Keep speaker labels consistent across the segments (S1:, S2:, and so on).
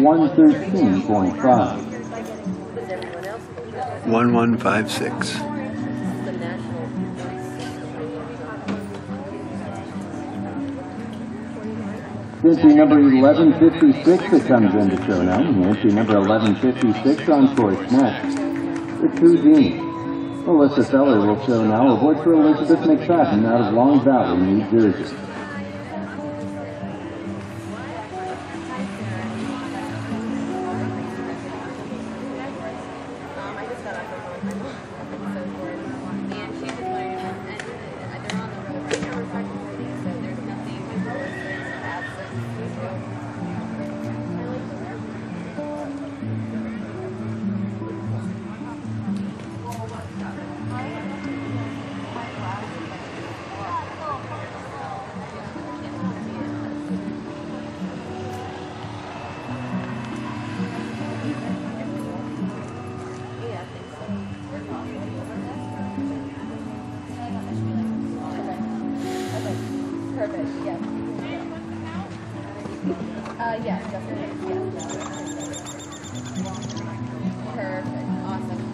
S1: 113.5.
S2: 1156.
S1: Entry number 1156 that comes into show now. Entry number 1156 on Troy Smith. The Cousine. Melissa Feller will show now. A voice for Elizabeth McFadden out of Long Valley, New Jersey.
S3: I 过 perfect, yeah. Uh, yeah, definitely, yeah. Perfect, awesome.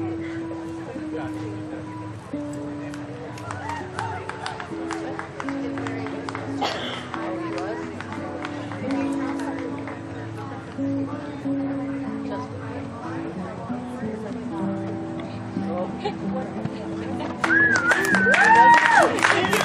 S3: Okay. you.